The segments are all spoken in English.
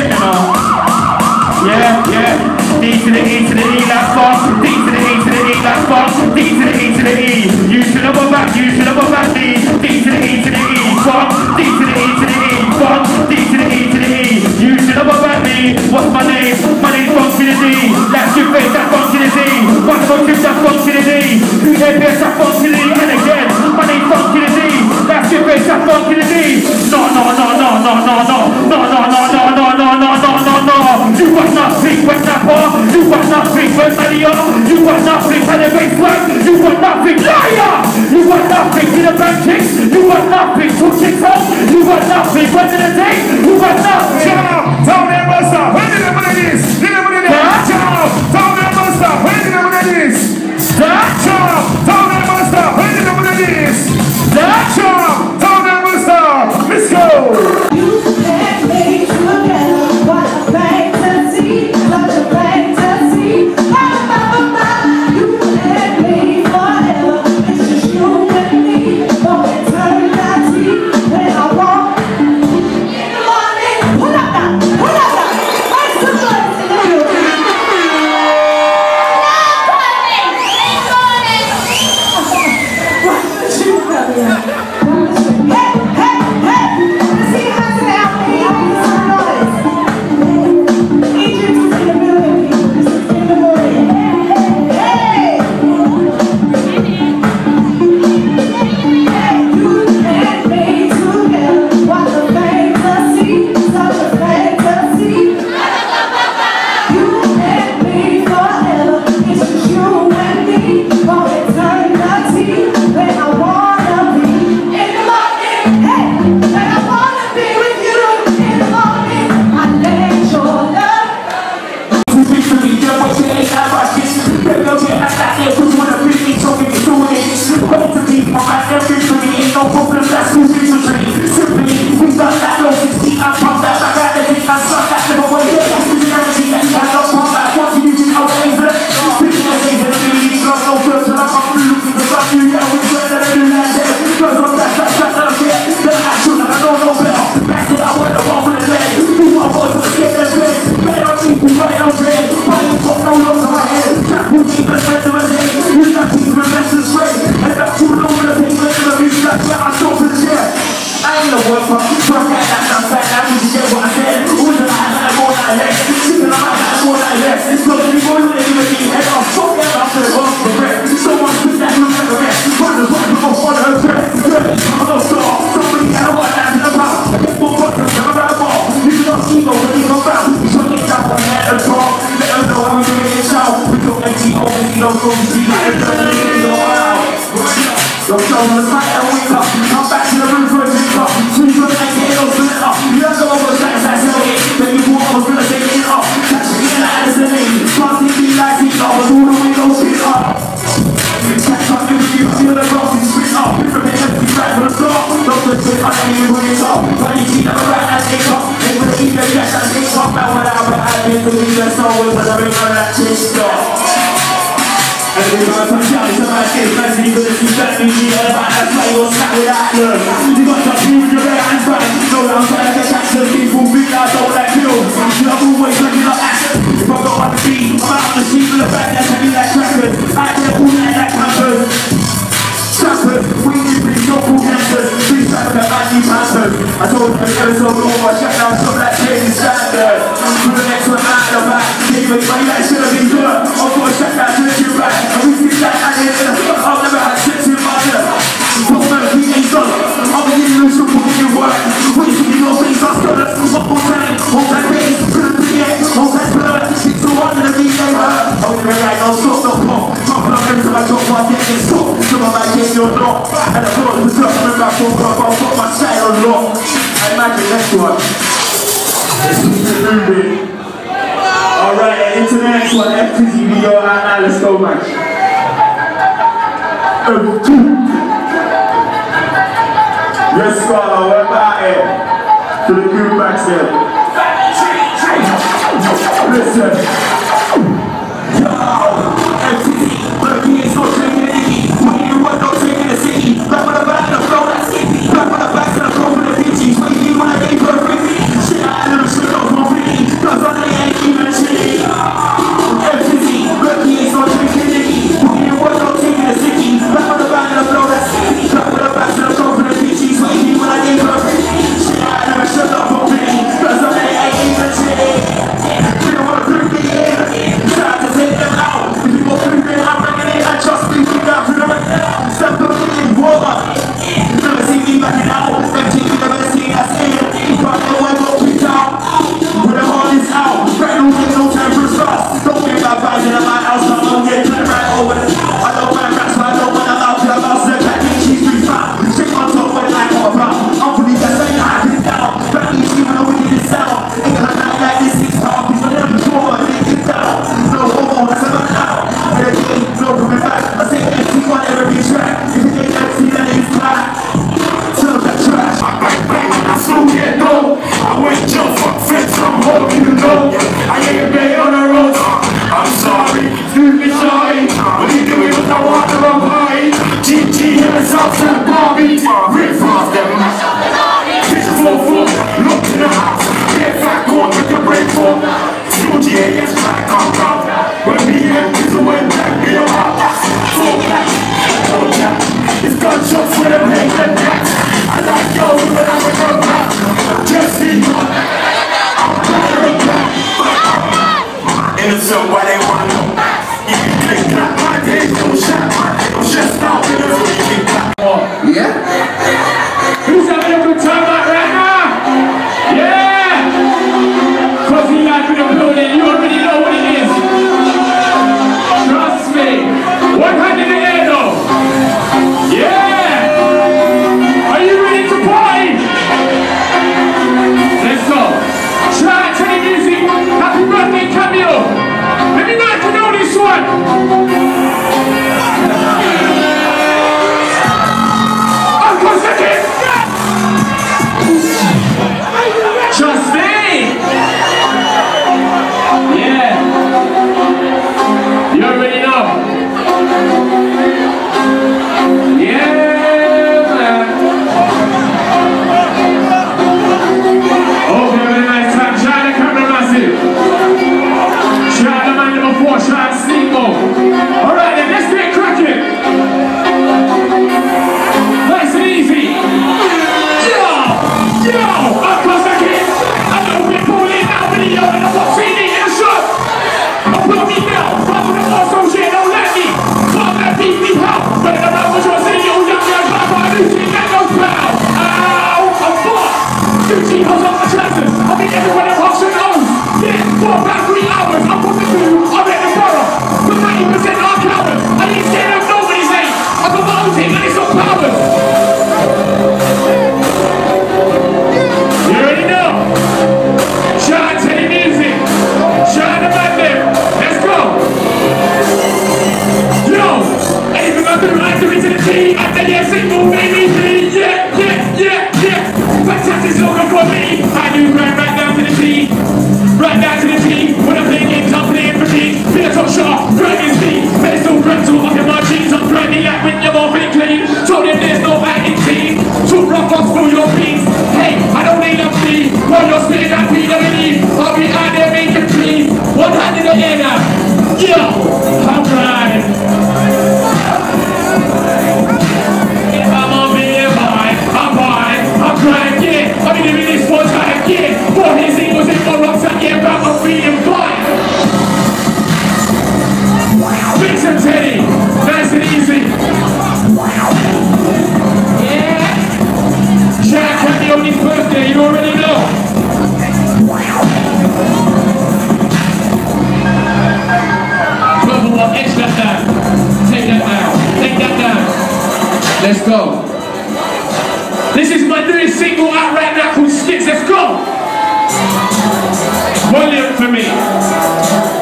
you know. Yeah, yeah. D to the E to the E, that's fast. D to the E to the E, that's fast. D to the E to the E. You should have gone back, you should have gone back. D, D to the E to the E, fast. D to the E to the E, fast. D to the E to the E. You should have gone back. D. What's my name? My name's Funky the D. That's your face, that's Funky the D. One more that's Funky the D. Two APS, that's Funky the D. And again, my name's Funky the. That's your that's the. No, no, no, no, no, no, no, no, no, no, no, no, no, no, no, no, no. You got nothing but that bar. You nothing but money on. You got nothing but the base work. You got nothing, liar. You got nothing to the. You got nothing to chicks up. You got nothing but to the day. You. Ciao, tell them don't chat with that look You got to feel with your bare hands back Know that I'm trying like a Jackson People big that don't like you You know I'm always looking like ass. If I go on the beat, I'm out the sheet with a bag that's heavy like trappers. I get all night that Panther Trappers, we need to be no cool cancers Please trap with the Andy Panther I told you, I'm so low, I To the crew. Listen. Let's go. This is my newest single out right now called Skits. Let's go. Volume for me.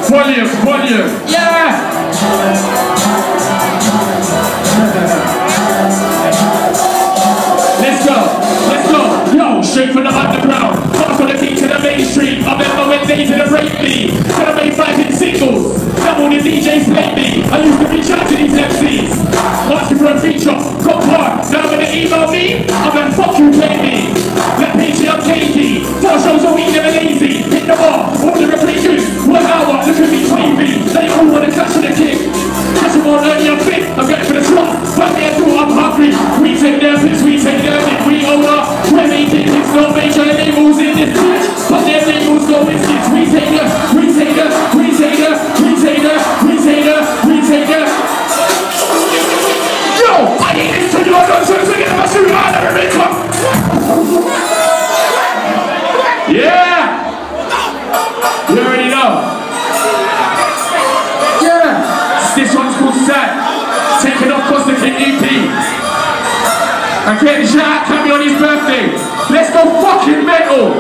Volume, volume. Yeah. Let's go, let's go. Yo, straight from the underground. Pass on the beat to the mainstream. I remember when they did a break me. Could have made five hit singles. Now the DJs play me. I used to reach out to these Yeah. You already know. Yeah. This one's called Sad. Taking off Costa King EP. And getting shout out Cammy on his birthday. Let's go fucking metal.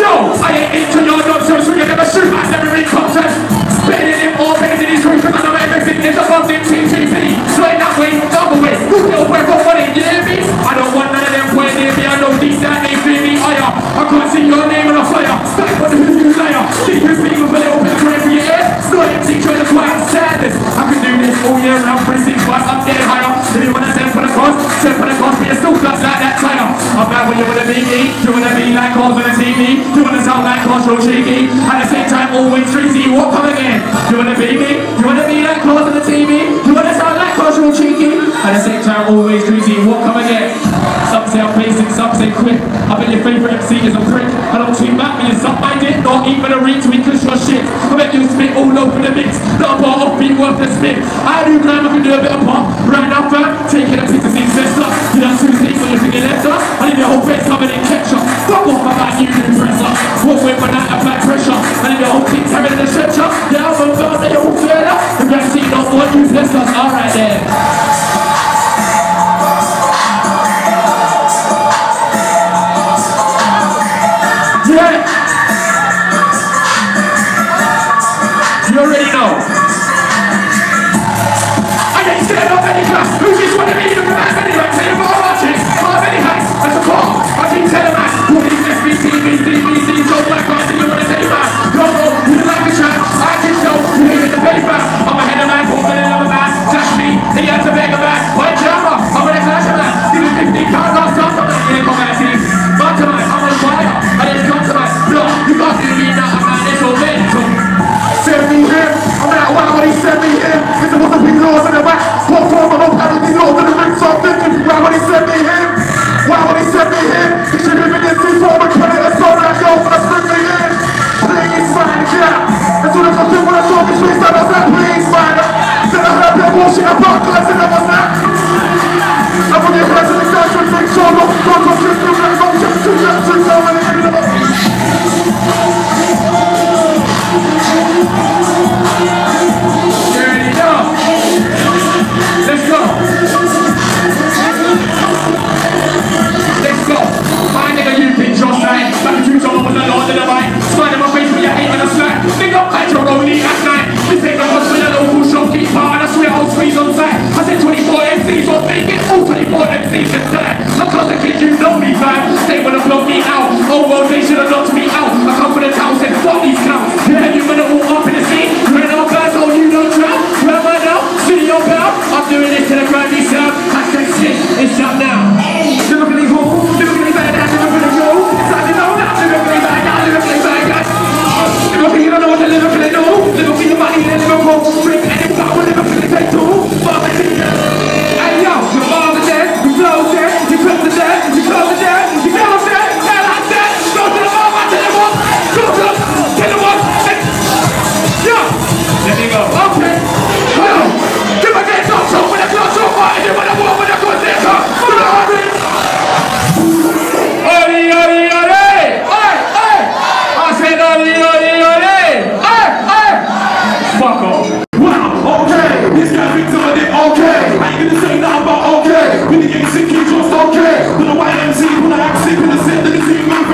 Yo, I ain't into your nonsense. We can never shoot at every contest. Eh? Spinning him all better than his creep. And I'm everything is above them TTP. Swing that way, double way. Who still work for? You hear me? I don't want none of them playing near me. I know these that they feel me higher. I can't see your name on a fire. Back on the who's liar. Keep your speakers a little bit crazy for your ear. Still ain't teacher the quiet sadness. I can do this all year round. Six bus up there higher. If you wanna for the cross, send for the cross. But you're still clutch like that tire. I'm bad when you wanna be me. You wanna be like cars on the TV. You wanna sound like cars real cheeky. At the same time, always treaty. What come again? You wanna be me? You wanna be like cars on the TV? You wanna sound because cheeky, at the same time always greasy. What come again? Some say I'm basic, some say quick. I bet your favorite MC is a prick. I don't tweet back, me and stop i did not even a retweet cause your shit. I bet you spit all over the mix, not a bar of beat worth a spit. I do glam, I can do a bit of pop. Right now, fam, taking a piece of things messed. You done two things when you're thinking left up. I need your whole face covered in ketchup. Fuck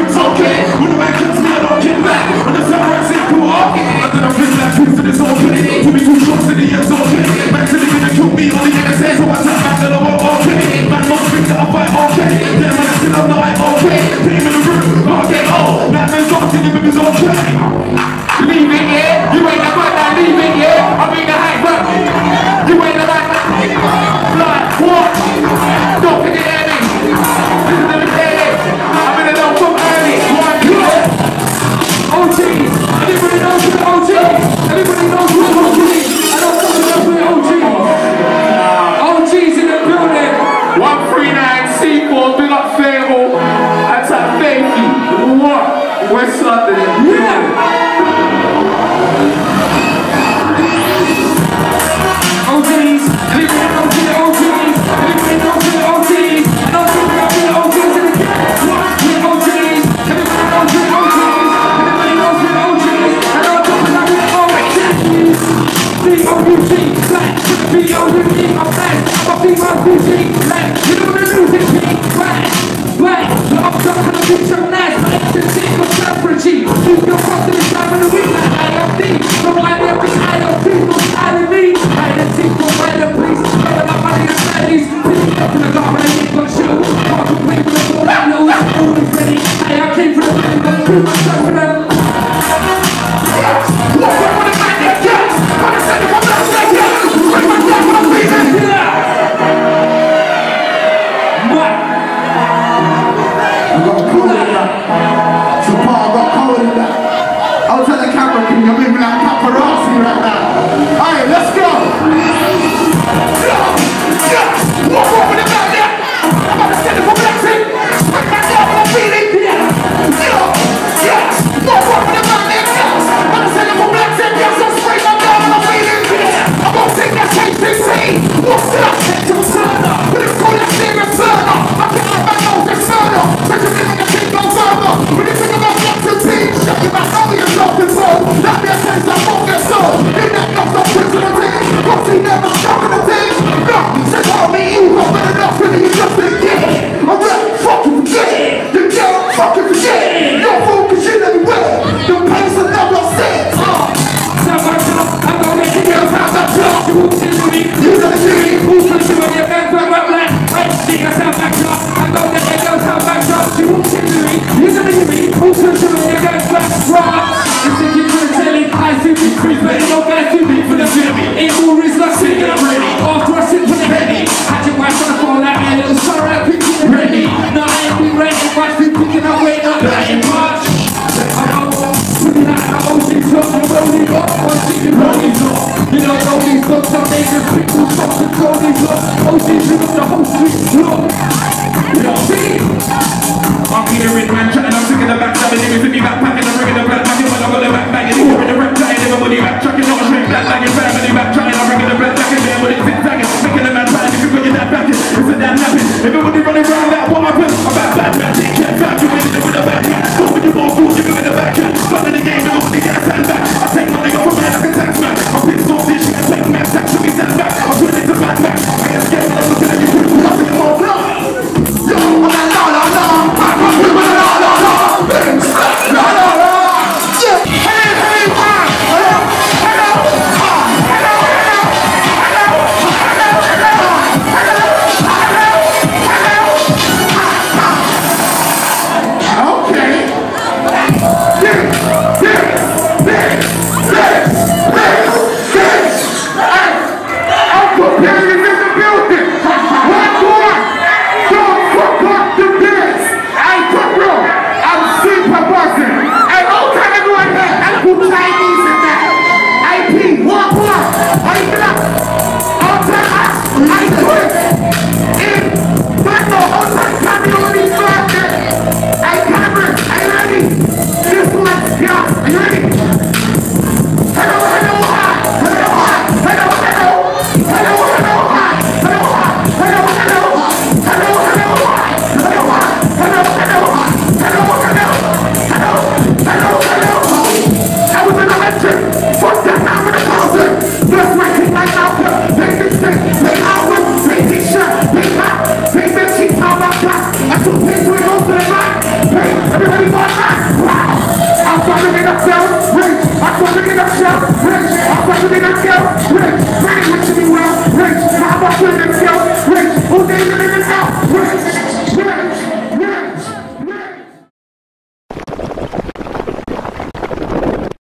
it's okay. When the man kills I don't get back When the sunrise is cool off And then I feel that peace and it's okay. To be too close to the end's Back to the gonna kill me on the NSA So I tell back that I'm okay. Man, most things that I fight okay. Damn, man, I still I'm not okay. Team in the room, okay, oh. Batman's the okay. Increase, but ain't no vacuum for the enemy. Ain't no risk. Johnny Brown, that woman, Six.